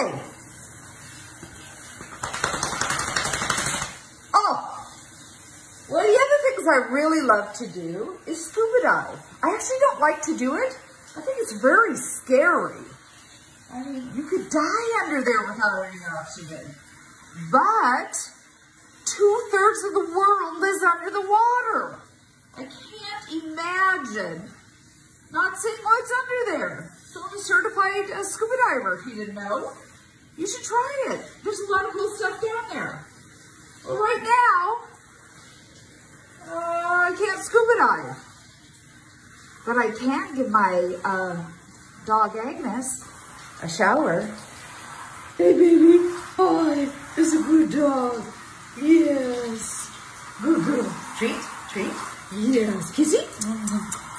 try. Oh, one of the other things I really love to do is scuba dive. I actually don't like to do it. I think it's very scary. I mean, you could die under there without any oxygen. But two-thirds of the world is under the water. I can't imagine not seeing what's A scuba diver, if you didn't know. You should try it. There's a lot of cool stuff down there. Well, right now, uh, I can't scuba dive. But I can give my uh, dog Agnes a shower. Hey, baby. Hi. It's a good dog. Yes. Good girl. Treat, treat. Yes. Kissy.